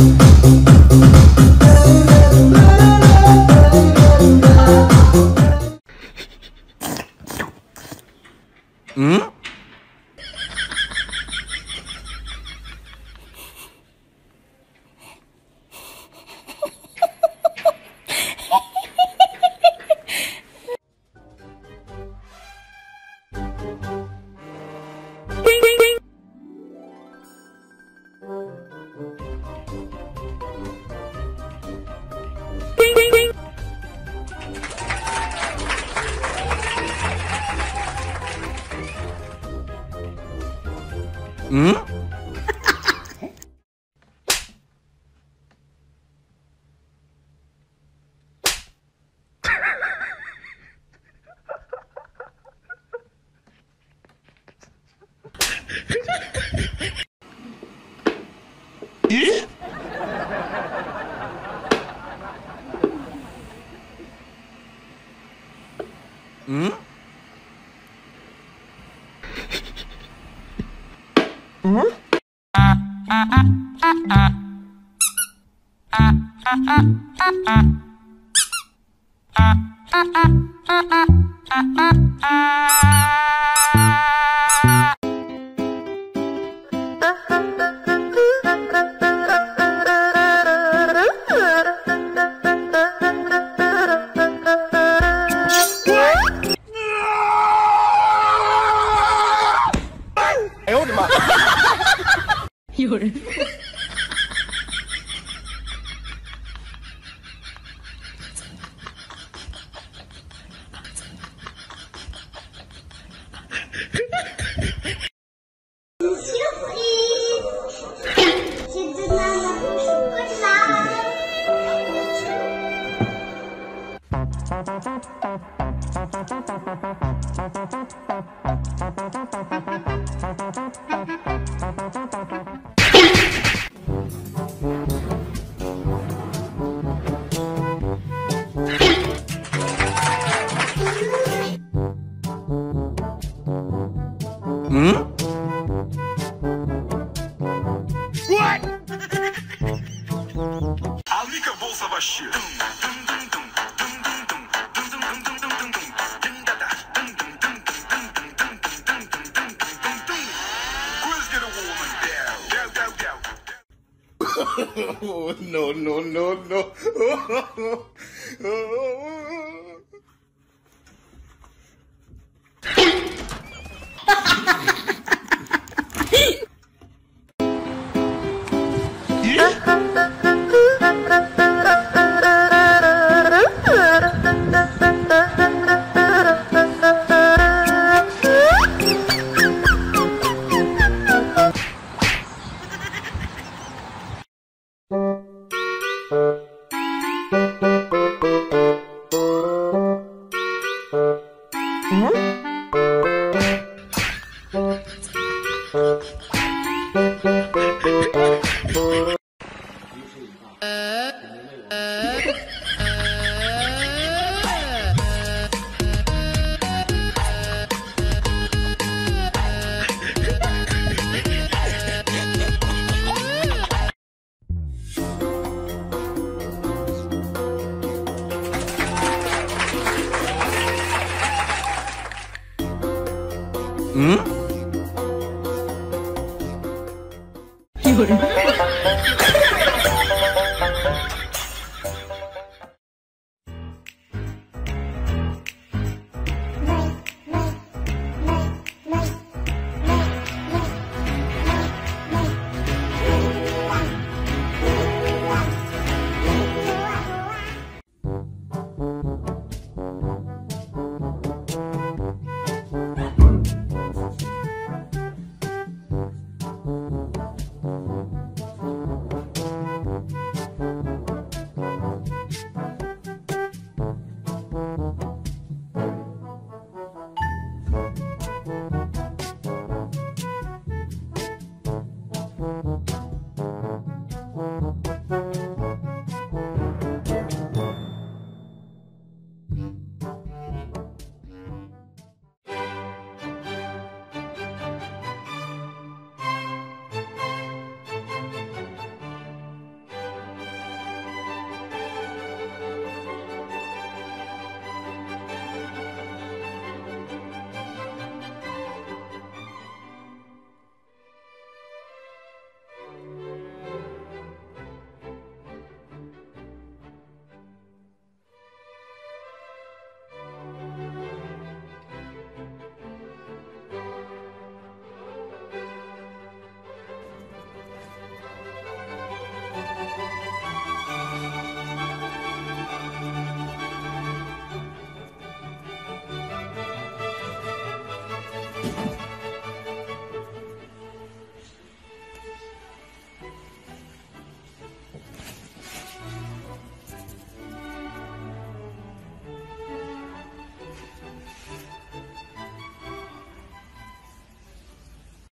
嗯？嗯？咦？嗯？哎呦 Hmm? What? Ali acabou o Sabashi. oh, no, no, no, no. Huh? 嗯?有人。